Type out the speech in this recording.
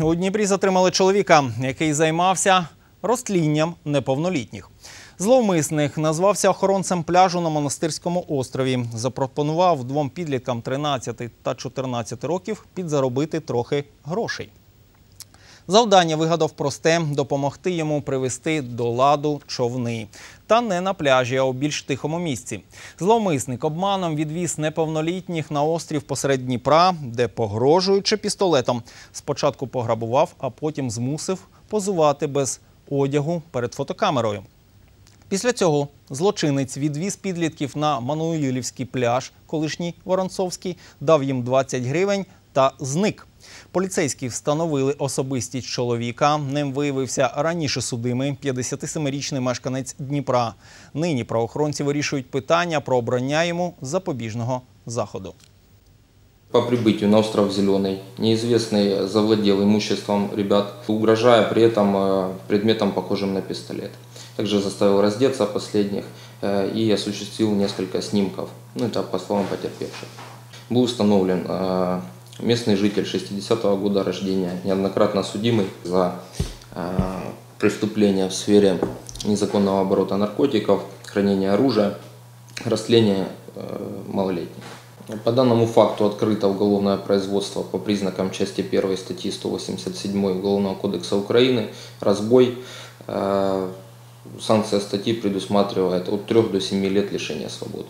У Дніпрі затримали чоловіка, який займався розтлінням неповнолітніх. Зловмисник назвався охоронцем пляжу на монастирському острові. Запропонував двом підліткам 13 та 14 років підзаробити трохи грошей. Завдання вигадав просте допомогти йому привести до ладу човни. Та не на пляжі, а у більш тихому місці. Зловмисник обманом відвіз неповнолітніх на острів посеред Дніпра, де, погрожуючи пістолетом, спочатку пограбував, а потім змусив позувати без одягу перед фотокамерою. Після цього злочинець відвіз підлітків на Мануїлівський пляж, колишній Воронцовський, дав їм 20 гривень та зник. Поліцейські встановили особистість чоловіка. Ним виявився раніше судимий 57-річний мешканець Дніпра. Нині правоохоронці вирішують питання про обрання йому запобіжного заходу. По прибытию на остров Зеленый неизвестный завладел имуществом ребят, угрожая при этом э, предметом, похожим на пистолет. Также заставил раздеться последних э, и осуществил несколько снимков. Ну, это по словам потерпевших. Был установлен э, местный житель 60-го года рождения, неоднократно судимый за э, преступления в сфере незаконного оборота наркотиков, хранения оружия, растления э, малолетних. По данному факту открыто уголовное производство по признакам части 1 статьи 187 Уголовного кодекса Украины «Разбой». Э, Санкция статьи предусматривает от 3 до 7 лет лишения свободы.